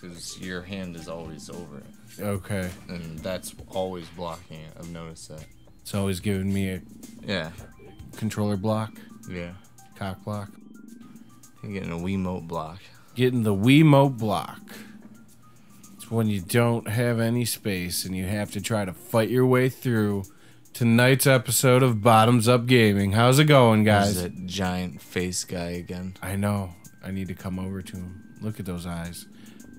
because your hand is always over it, Okay. and that's always blocking it. I've noticed that. It's always giving me a Yeah, controller block, yeah. cock block. You're getting a Wiimote block. Getting the Wiimote block. It's when you don't have any space and you have to try to fight your way through tonight's episode of Bottoms Up Gaming. How's it going, There's guys? that giant face guy again. I know. I need to come over to him. Look at those eyes.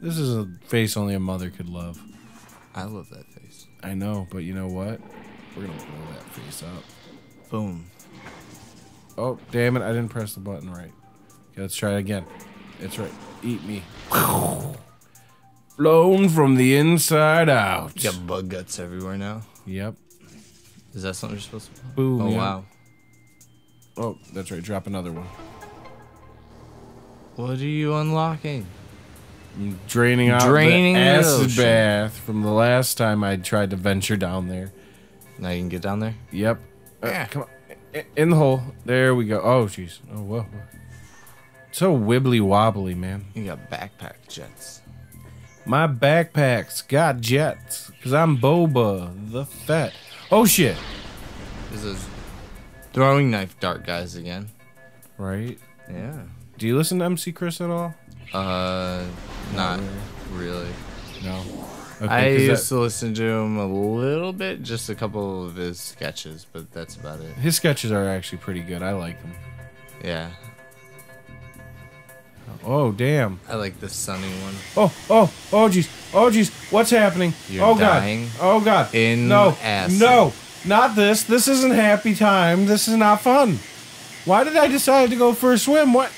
This is a face only a mother could love. I love that face. I know, but you know what? We're gonna blow that face up. Boom. Oh, damn it! I didn't press the button right. Okay, let's try it again. It's right. Eat me. Blown from the inside out. You got bug guts everywhere now. Yep. Is that something you're supposed to? Boom. Oh yeah. wow. Oh, that's right. Drop another one. What are you unlocking? Draining out Draining the acid ocean. bath from the last time I tried to venture down there. Now you can get down there. Yep. Uh, Yeah. Come on. In the hole. There we go. Oh, jeez. Oh, whoa. whoa. So wibbly wobbly, man. You got backpack jets. My backpacks got jets. Because I'm Boba the Fett. Oh, shit. This is throwing knife dart guys again. Right? Yeah. Do you listen to MC Chris at all? Uh, not really. really. No. I used that- to listen to him a little bit, just a couple of his sketches, but that's about it. his sketches are actually pretty good. I like them. Yeah, Oh, damn. I like the sunny one. Oh, oh, oh, jeez. Oh, jeez. What's happening? You're oh, dying God. Oh, God. in no. acid. No. Not this. This isn't happy time. This is not fun. Why did I decide to go for a swim? What?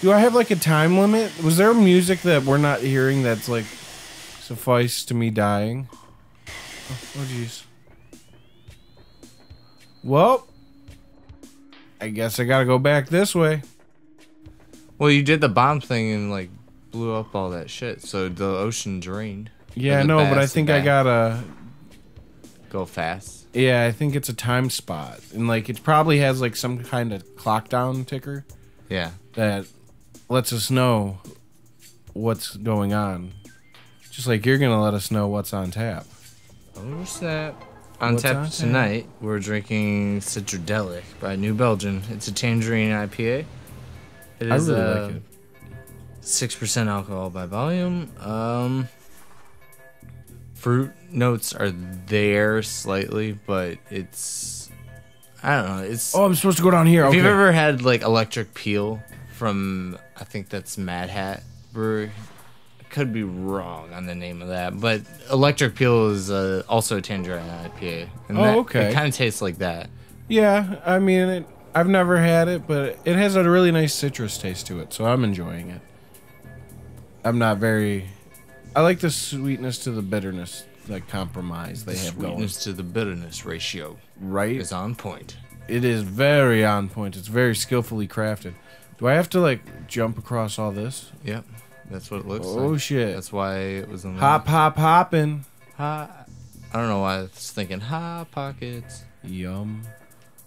Do I have like a time limit? Was there music that we're not hearing that's like suffice to me dying? Oh, oh, jeez. Well, I guess I gotta go back this way. Well, you did the bomb thing and like blew up all that shit, so the ocean drained. Yeah, the no, but I think I gotta. Go fast. Yeah, I think it's a time spot, and like it probably has like some kind of clock down ticker Yeah. that lets us know what's going on. Just like you're gonna let us know what's on tap. Oh snap! On What's tap on tap? tonight, we're drinking Citradelic by New Belgium. It's a tangerine IPA. It I really uh, like it. six percent alcohol by volume. Um, fruit notes are there slightly, but it's I don't know. It's Oh, I'm supposed to go down here. if Okay. you've ever had like electric peel from I think that's Mad Hat Brewery. I could be wrong on the name of that, but electric peel is uh, also a tangerine IPA. And Oh, that- okay. It kind of tastes like that. yeah, I mean, it, I've never had it, but it has a really nice citrus taste to it, so I'm enjoying it. I'm not very. I like the sweetness to the bitterness, like compromise they The have going. sweetness to the bitterness ratio Right? is on point. It is very on point. It's very skillfully crafted. Do I have to like jump across all this? Yep, that's what it looks Oh like. Oh shit! That's why it was in the hop, hop, hopping. Ha, I don't know why I was thinking hot pockets, Yum.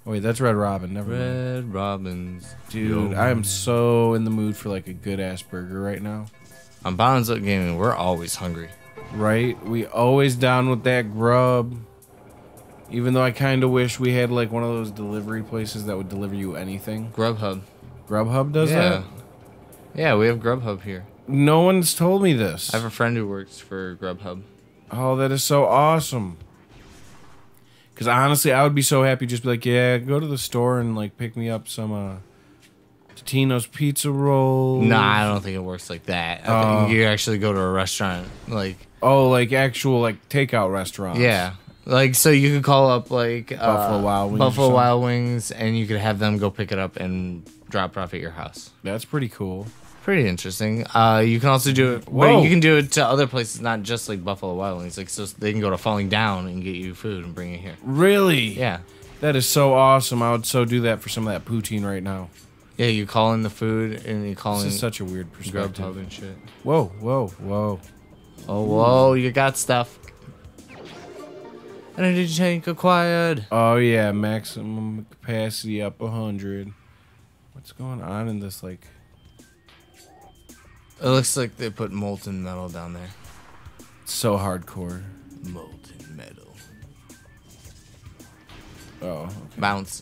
Oh, wait, that's Red Robin. Never mind. red robins, Dude. I am so in the mood for like a good ass burger right now. On Bottoms Up Gaming, we're always hungry. Right? We always down with that grub. Even though I kind of wish we had like one of those delivery places that would deliver you anything. Grubhub. Grubhub does yeah. that? Yeah, we have Grubhub here. No one's told me this. I have a friend who works for Grubhub. Oh, that is so awesome. Because honestly, I would be so happy just be like, yeah, go to the store and like pick me up some uh, Totino's pizza rolls. Nah, I don't think it works like that. I Oh. think you actually go to a restaurant, like Oh, like actual like takeout restaurants. yeah, like so you could call up like uh, Buffalo Wild Wings Buffalo. Wild Wings, and you could have them go pick it up and drop it off at your house. That's pretty cool. Pretty interesting. Uh, you can also do it. Whoa. You can do it to other places, not just like Buffalo Wild Wings. Like so, they can go to Falling Down and get you food and bring it here. Really? Yeah, That is so awesome. I would so do that for some of that poutine right now. yeah. You call in the food and you call This in is such a weird perspective. Grubhub and shit. Whoa, whoa, whoa. Oh, whoa! You got stuff. Energy tank acquired. Oh yeah, maximum capacity up a hundred. What's going on in this like It looks like they put molten metal down there. So hardcore. Molten metal. Oh, okay. Bounce.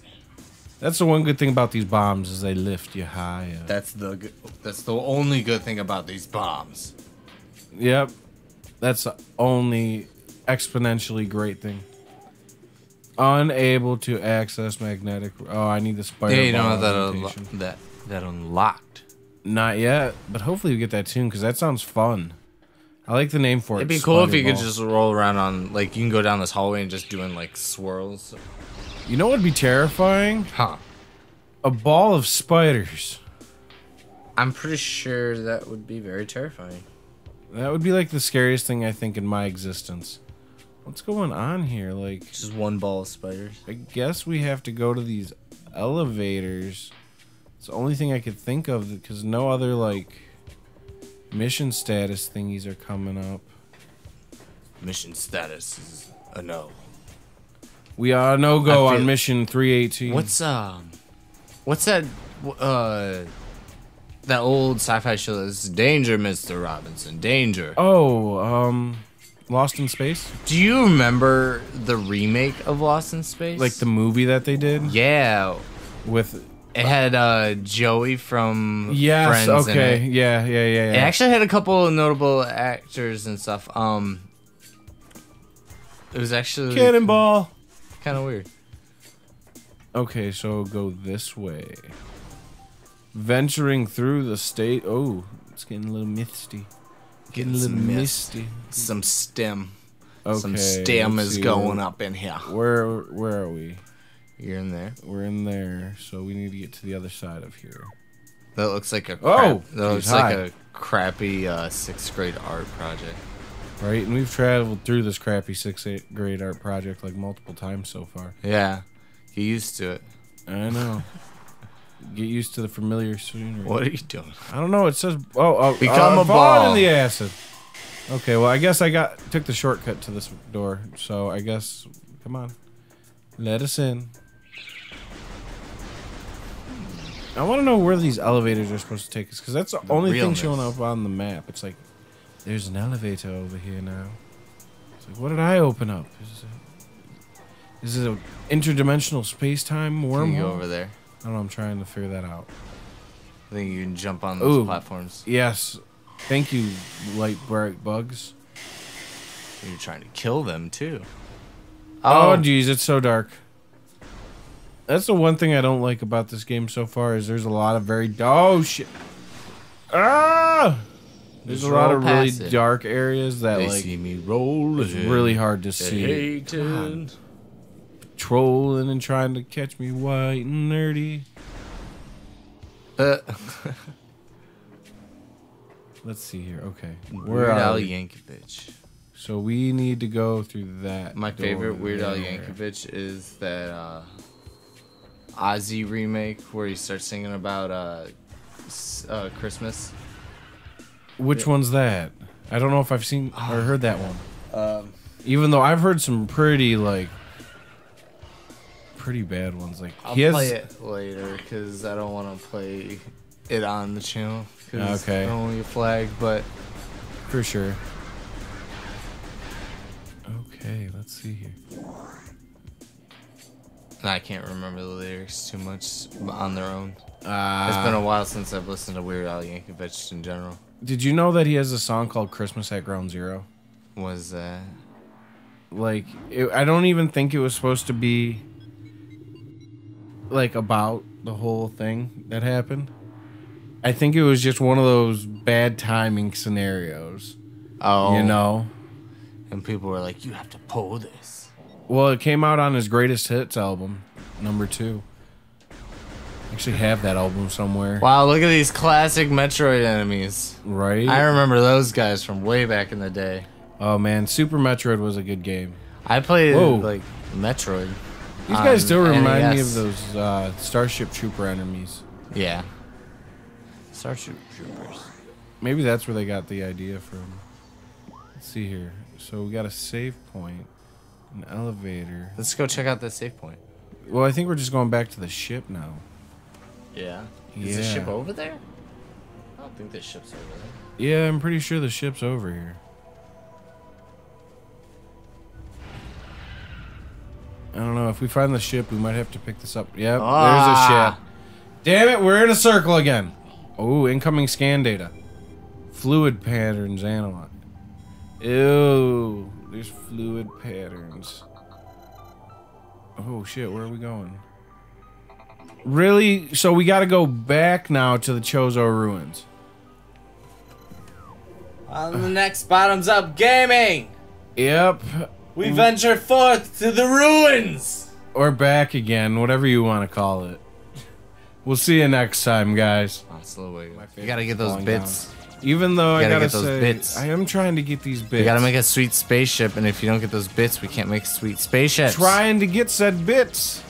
that's the one good thing about these bombs is they lift you high. Up. That's the that's the only good thing about these bombs. Yep, that's the only exponentially great thing. Unable to access magnetic. Oh, I need the spider. Yeah, you know ball that unlo- that that unlocked. Not yet, but hopefully we get that soon because that sounds fun. I like the name for it. It'd be cool if you could just roll around on like you can go down this hallway and just doing like swirls. You know what would be terrifying? Huh. A ball of spiders. I'm pretty sure that would be very terrifying. That would be like the scariest thing I think in my existence. What's going on here? Like, Just one ball of spiders. I guess we have to go to these elevators. It's the only thing I could think of because no other like mission status thingies are coming up. Mission status is a no. We are no go on mission 318. What's um, what's that? Uh, that old sci-fi show that's Danger, Mister Robinson, Danger. Oh, um, Lost in Space? Do you remember the remake of Lost in Space? Like the movie that they did yeah, with. it had uh Joey from Yes. Friends okay. it. Yeah. Yeah. Yeah. It actually had a couple of notable actors and stuff. Um, it was actually Cannonball. kind of weird. Okay, so go this way. Venturing through the state. Oh, it's getting a little misty. Getting a little some mist. misty. Some stem, Okay. some stem is see, going where- up in here. Where where are we? You're in there. We're in there, so we need to get to the other side of here. That looks like a crap, Oh, that looks geez, like a crappy uh, sixth grade art project. Right? And we've traveled through this crappy sixth eight grade art project like multiple times so far. Yeah, get used to it. I know. Get used to the familiar scenery. What are you doing? I don't know. It says oh, oh Become uh, a ball. in the acid. Okay, well I guess I got took the shortcut to this door, so I guess come on, let us in. I want to know where these elevators are supposed to take us, because that's the, The only realness. thing showing up on the map. It's like there's an elevator over here now. It's like, what did I open up? Is it, is it an interdimensional space time wormhole? can go over there. I don't know. I'm trying to figure that out. I think you can jump on those Ooh. platforms. Yes. Thank you, light bright bugs. You're trying to kill them too. Oh, Oh, geez, it's so dark. That's the one thing I don't like about this game so far is there's a lot of very oh shit. Ah! There's Just a lot of really it. dark areas that they like see me rolling. it's really hard to see. Trolling and trying to catch me white and nerdy. Uh, Let's see here. Okay, where Weird Al? Yankovic. So we need to go through that. My favorite Weird Al. Yankovic is that uh, Ozzy remake where he starts singing about uh, uh, Christmas. Which one's that? I don't know if I've seen or heard that one. Um, Even though I've heard some pretty like pretty bad ones. Like I'll he has play it later because I don't want to play it on the channel. 'cause Okay. I don't want to get flagged, but for sure. Okay, let's see here. I can't remember the lyrics too much on their own. Uh, It's been a while since I've listened to Weird Al Yankovic in general. did you know that he has a song called "Christmas at Ground Zero? Was uh, Like, it, I don't even think it was supposed to be like about the whole thing that happened. I think it was just one of those bad timing scenarios. oh, You know. and people were like, "You have to pull this." Well, it came out on his greatest hits album, number two. I actually have that album somewhere. Wow, look at these classic Metroid enemies. Right? I remember those guys from way back in the day. oh man, Super Metroid was a good game. I played Whoa. like Metroid. These guys still remind me of those uh, Starship Trooper enemies. Yeah. Starship Troopers. Maybe that's where they got the idea from. Let's see here. So we got a save point, an elevator. Let's go check out the save point. Well, I think we're just going back to the ship now. Yeah. Is the ship over there? I don't think the ship's over there. Yeah, I'm pretty sure the ship's over here. I don't know. If we find the ship, we might have to pick this up. Yep, Ah. there's a ship. Damn it, we're in a circle again. Oh, incoming scan data. Fluid patterns analyzed. Ew, there's fluid patterns. Oh shit, where are we going? Really? So we gotta go back now to the Chozo ruins. On the next Bottoms Up Gaming, Yep. We venture forth to the ruins. Or back again, whatever you want to call it. We'll see you next time, guys. Oh, slow way. You gotta get those falling bits. Even though I gotta gotta get those say, bits. I am trying to get these bits. We gotta make a sweet spaceship, and if you don't get those bits, we can't make sweet spaceships. trying to get said bits.